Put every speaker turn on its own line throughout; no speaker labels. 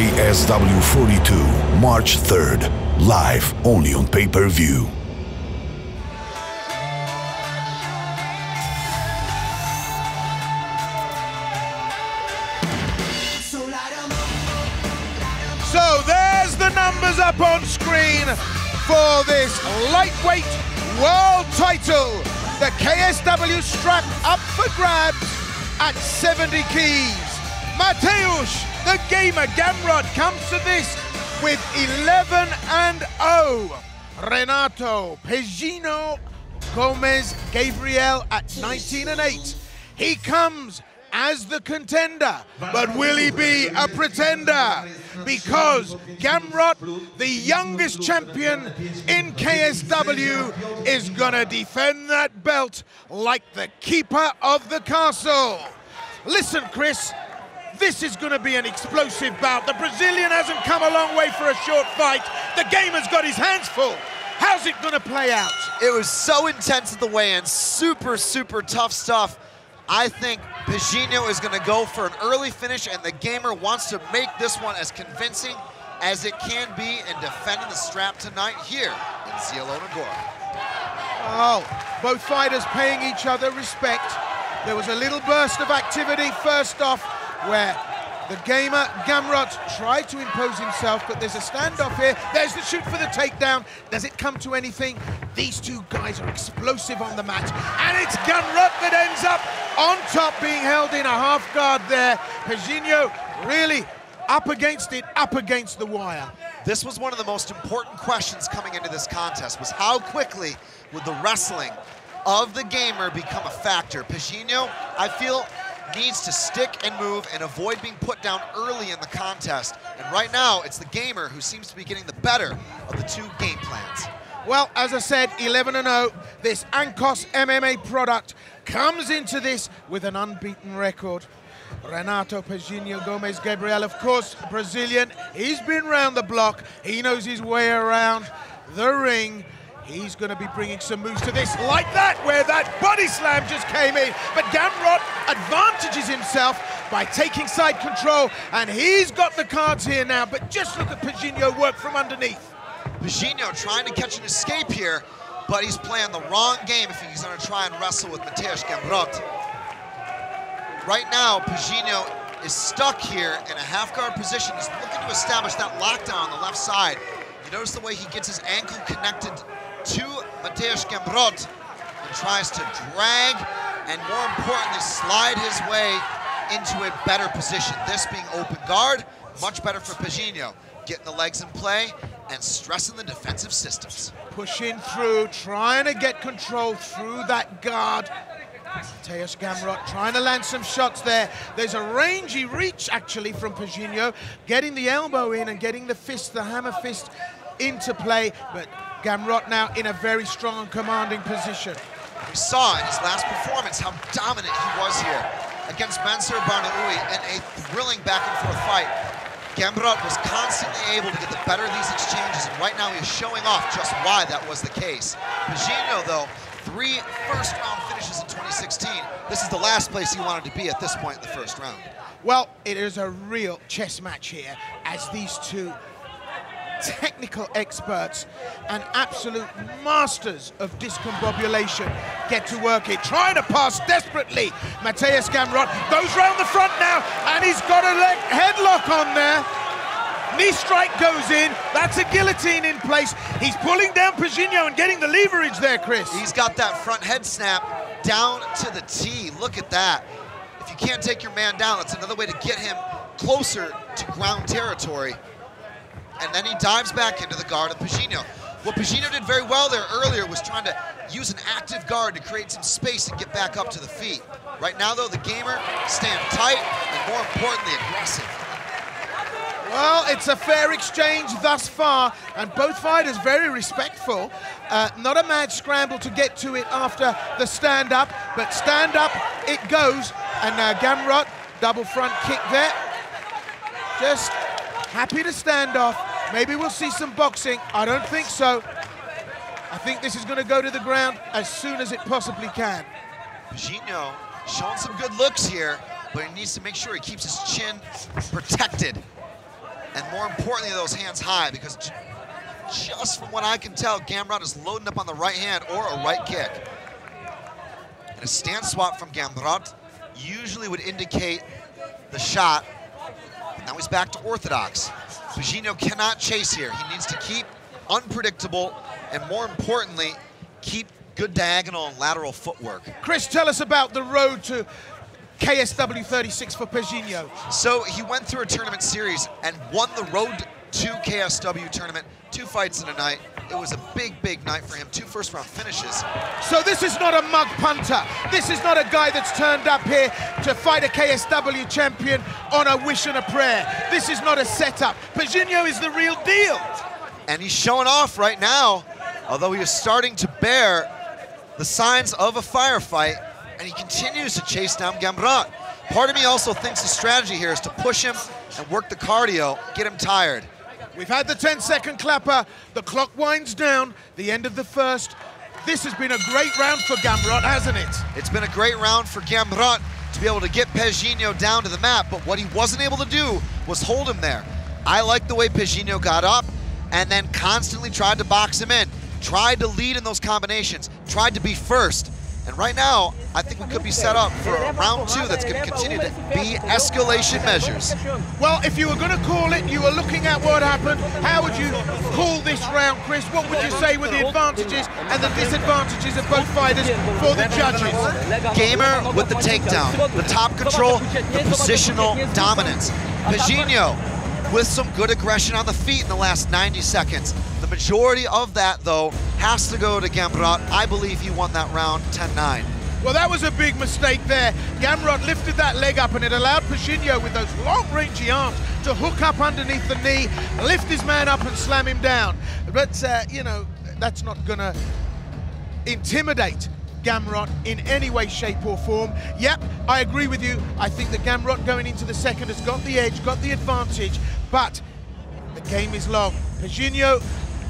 KSW 42, March 3rd. Live only on pay per view.
So there's the numbers up on screen for this lightweight world title. The KSW strap up for grabs at 70 keys. Mateusz, the gamer Gamrot, comes to this with 11 and 0. Renato Pegino Gomes Gabriel at 19 and 8. He comes as the contender, but will he be a pretender? Because Gamrot, the youngest champion in KSW, is gonna defend that belt like the keeper of the castle. Listen, Chris, this is going to be an explosive bout. The Brazilian hasn't come a long way for a short fight. The gamer's got his hands full. How's it going to play out?
It was so intense at the weigh-in, super, super tough stuff. I think Pagino is going to go for an early finish, and the gamer wants to make this one as convincing as it can be in defending the strap tonight here in Zielona Góra.
Oh, both fighters paying each other respect. There was a little burst of activity first off where the gamer Gamrot tried to impose himself, but there's a standoff here. There's the shoot for the takedown. Does it come to anything? These two guys are explosive on the mat, and it's Gamrot that ends up on top, being held in a half guard there. Pagino really up against it, up against the wire.
This was one of the most important questions coming into this contest, was how quickly would the wrestling of the gamer become a factor? Pagino, I feel, needs to stick and move and avoid being put down early in the contest. And right now, it's the gamer who seems to be getting the better of the two game plans.
Well, as I said, 11 0. This Ankos MMA product comes into this with an unbeaten record. Renato Pagino Gomes Gabriel, of course, Brazilian. He's been round the block. He knows his way around the ring. He's going to be bringing some moves to this, like that, where that body slam just came in. But Gamrot advantages himself by taking side control, and he's got the cards here now. But just look at Pagino work from underneath.
Pagino trying to catch an escape here, but he's playing the wrong game if he's going to try and wrestle with Mateusz Gamrot. Right now, Pagino is stuck here in a half guard position. He's looking to establish that lockdown on the left side. You notice the way he gets his ankle connected to Mateusz Gamrot and tries to drag and more importantly slide his way into a better position. This being open guard, much better for Pagino. Getting the legs in play and stressing the defensive systems.
Pushing through, trying to get control through that guard. Mateusz Gamrot trying to land some shots there. There's a rangy reach actually from Pagino, getting the elbow in and getting the fist, the hammer fist into play, but Gamrot now in a very strong and commanding position.
We saw in his last performance how dominant he was here against Mansur Barnaoui in a thrilling back and forth fight. Gamrot was constantly able to get the better of these exchanges, and right now he is showing off just why that was the case. Pagino, though, three first round finishes in 2016. This is the last place he wanted to be at this point in the first round.
Well, it is a real chess match here as these two technical experts and absolute masters of discombobulation get to work it. Trying to pass desperately. Mateusz Gamrot goes round the front now and he's got a leg headlock on there. Knee strike goes in. That's a guillotine in place. He's pulling down Pagino and getting the leverage there, Chris.
He's got that front head snap down to the T. Look at that. If you can't take your man down, that's another way to get him closer to ground territory and then he dives back into the guard of Pagino. What Pagino did very well there earlier was trying to use an active guard to create some space and get back up to the feet. Right now, though, the gamer stand tight and, more importantly, aggressive.
Well, it's a fair exchange thus far, and both fighters very respectful. Uh, not a mad scramble to get to it after the stand-up, but stand-up it goes. And uh, Gamrot, double front kick there. Just happy to stand off. Maybe we'll see some boxing. I don't think so. I think this is going to go to the ground as soon as it possibly can.
Pagino showing some good looks here, but he needs to make sure he keeps his chin protected. and more importantly, those hands high, because just from what I can tell, Gamrot is loading up on the right hand or a right kick. And a stance swap from Gamrot usually would indicate the shot. now he's back to orthodox. Pagino cannot chase here. He needs to keep unpredictable and more importantly, keep good diagonal and lateral footwork.
Chris, tell us about the road to KSW 36 for Pagino.
So he went through a tournament series and won the road to KSW tournament, two fights in a night. It was a big, big night for him, two first round finishes.
So this is not a mug punter. This is not a guy that's turned up here to fight a KSW champion on a wish and a prayer. This is not a setup. Pagino is the real deal.
And he's showing off right now, although he is starting to bear the signs of a firefight, and he continues to chase down Gamrot. Part of me also thinks the strategy here is to push him and work the cardio, get him tired.
We've had the 10 second clapper. The clock winds down, the end of the first. This has been a great round for Gamrot, hasn't it?
It's been a great round for Gamrot to be able to get Pagino down to the map, but what he wasn't able to do was hold him there. I like the way Pagino got up and then constantly tried to box him in, tried to lead in those combinations, tried to be first, and right now, I think we could be set up for a round two that's going to continue to be escalation measures.
Well, if you were going to call it, you were looking at what happened. How would you call this round, Chris? What would you say were the advantages and the disadvantages of both fighters for the judges?
Gamer with the takedown, the top control, the positional dominance. Pagino with some good aggression on the feet in the last 90 seconds. The majority of that, though, has to go to Gamrot. I believe he won that round 10-9.
Well, that was a big mistake there. Gamrot lifted that leg up and it allowed Pagino with those long-rangey arms to hook up underneath the knee, lift his man up and slam him down. But, uh, you know, that's not going to intimidate Gamrot in any way, shape or form. Yep, I agree with you. I think that Gamrot going into the second has got the edge, got the advantage, but the game is long. Pagino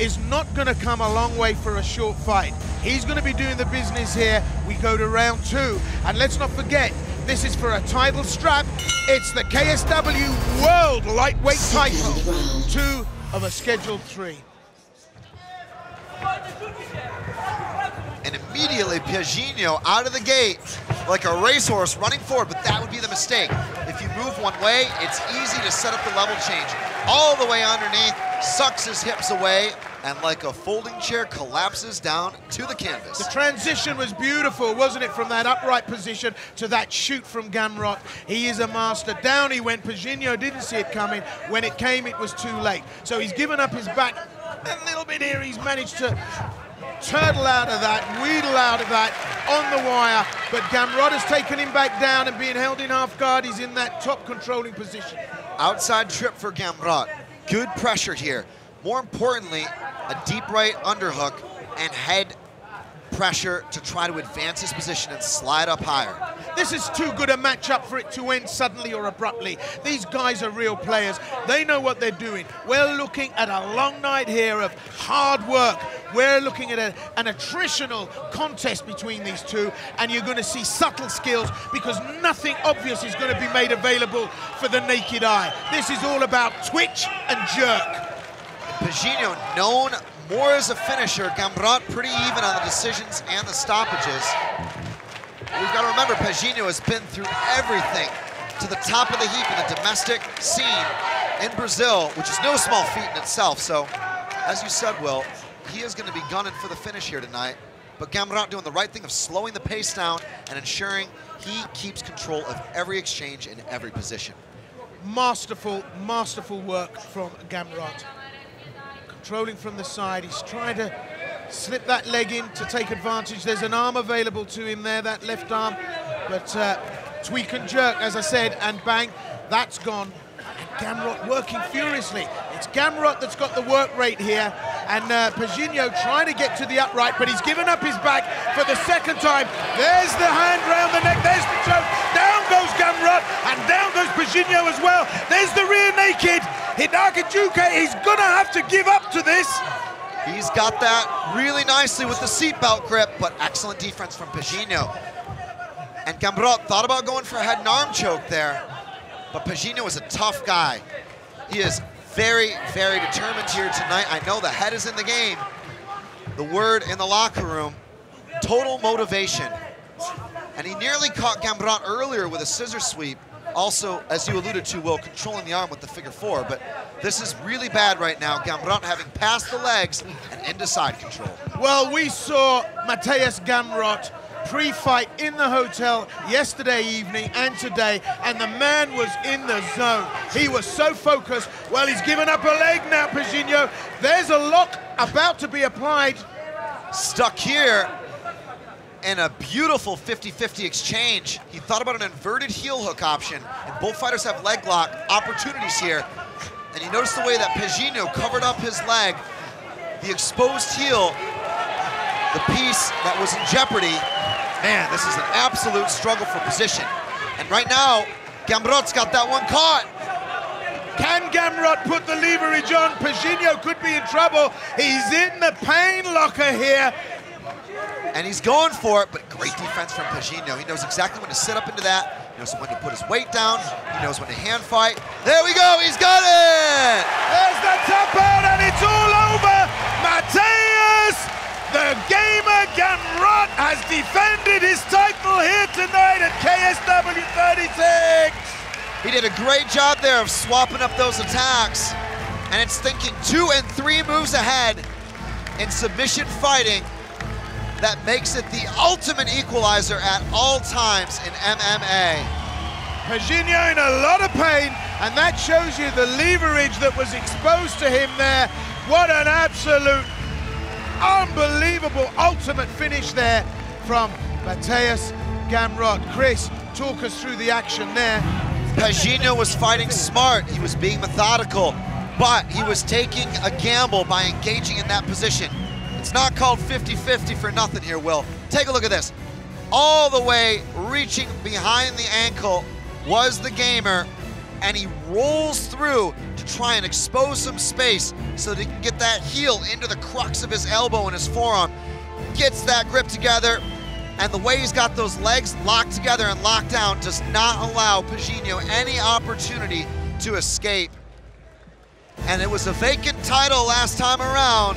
is not going to come a long way for a short fight. He's going to be doing the business here. We go to round two. And let's not forget, this is for a title strap. It's the KSW World Lightweight title. Two of a scheduled three.
And immediately Pagino out of the gate like a racehorse running forward, but that would be the mistake. If you move one way, it's easy to set up the level change. All the way underneath, sucks his hips away, and like a folding chair collapses down to the canvas.
The transition was beautiful, wasn't it, from that upright position to that shoot from Gamrot. He is a master. Down he went. Pagino didn't see it coming. When it came, it was too late. So he's given up his back a little bit here. He's managed to turtle out of that, wheedle out of that on the wire. But Gamrot has taken him back down and being held in half guard. He's in that top controlling position.
Outside trip for Gamrot. Good pressure here. More importantly, a deep right underhook and head pressure to try to advance his position and slide up higher.
This is too good a matchup for it to end suddenly or abruptly. These guys are real players. They know what they're doing. We're looking at a long night here of hard work. We're looking at a, an attritional contest between these two, and you're going to see subtle skills because nothing obvious is going to be made available for the naked eye. This is all about twitch and jerk.
Pagino known more as a finisher. Gamrot pretty even on the decisions and the stoppages. We've got to remember, Pagino has been through everything to the top of the heap in the domestic scene in Brazil, which is no small feat in itself. So, as you said, Will, he is going to be gunning for the finish here tonight. But Gamrot doing the right thing of slowing the pace down and ensuring he keeps control of every exchange in every position.
Masterful, masterful work from Gamrot. Controlling from the side, he's trying to slip that leg in to take advantage. There's an arm available to him there, that left arm, but uh, tweak and jerk, as I said, and bang, that's gone. And Gamrot working furiously. It's Gamrot that's got the work rate here, and uh, Pagino trying to get to the upright, but he's given up his back for the second time. There's the hand round the neck, there's the choke. Down goes Gamrot, and down goes Pagino as well. There's the rear naked. Hidaka he's gonna have to give up to this.
He's got that really nicely with the seatbelt grip, but excellent defense from Pagino. And Gamrot thought about going for a head and arm choke there, but Pagino is a tough guy. He is very, very determined here tonight. I know the head is in the game. The word in the locker room, total motivation. And he nearly caught Gamrot earlier with a scissor sweep. Also, as you alluded to, Will, controlling the arm with the figure four. But this is really bad right now. Gamrot having passed the legs and into side control.
Well, we saw Mateusz Gamrot pre-fight in the hotel yesterday evening and today, and the man was in the zone. He was so focused. Well, he's given up a leg now, Pagino. There's a lock about to be applied.
Stuck here in a beautiful 50-50 exchange. He thought about an inverted heel hook option, and both fighters have leg lock opportunities here. And you notice the way that Pagino covered up his leg, the exposed heel, the piece that was in jeopardy. Man, this is an absolute struggle for position. And right now, Gamrot's got that one caught.
Can Gamrot put the leverage on? Pagino could be in trouble. He's in the pain locker here
and he's going for it, but great defense from Pagino. He knows exactly when to sit up into that. He knows when to put his weight down. He knows when to hand fight. There we go, he's got it!
There's the tap out, and it's all the gamer Gamrot, has defended his title here tonight at KSW 36!
He did a great job there of swapping up those attacks, and it's thinking two and three moves ahead in submission fighting that makes it the ultimate equalizer at all times in MMA.
Pagino in a lot of pain, and that shows you the leverage that was exposed to him there. What an absolute, unbelievable ultimate finish there from Mateusz Gamrot. Chris, talk us through the action there.
Pagino was fighting smart. He was being methodical, but he was taking a gamble by engaging in that position. It's not called 50-50 for nothing here, Will. Take a look at this. All the way reaching behind the ankle was the gamer, and he rolls through to try and expose some space so that he can get that heel into the crux of his elbow and his forearm. Gets that grip together, and the way he's got those legs locked together and locked down does not allow Pagino any opportunity to escape. And it was a vacant title last time around,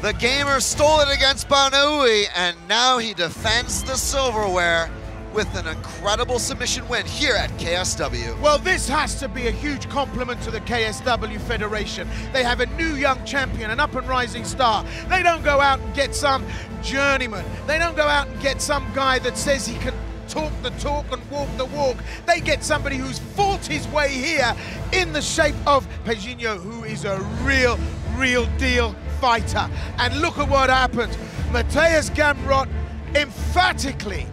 the gamer stole it against Barnaoui, and now he defends the silverware with an incredible submission win here at KSW.
Well, this has to be a huge compliment to the KSW Federation. They have a new young champion, an up and rising star. They don't go out and get some journeyman. They don't go out and get some guy that says he can talk the talk and walk the walk. They get somebody who's fought his way here in the shape of Pagino, who is a real, real deal fighter. And look at what happened. Mateusz Gamrot emphatically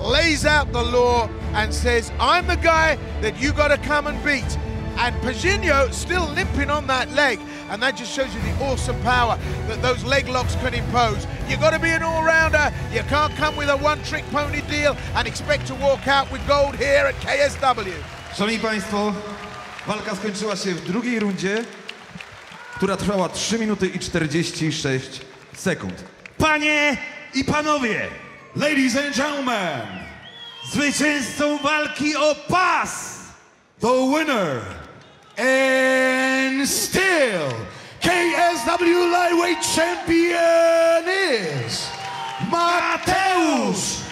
lays out the law and says, I'm the guy that you got to come and beat. And Pagino still limping on that leg. And that just shows you the awesome power that those leg locks can impose. you got to be an all-rounder. You can't come with a one-trick pony deal and expect to walk out with gold here at KSW.
Szanowni Państwo, walka skończyła się w drugiej rundzie. która trwała 3 minuty i 46 sekund. Panie i panowie, ladies and gentlemen, zwycięzcą walki o pas, the winner and still KSW Lightweight Champion is Mateusz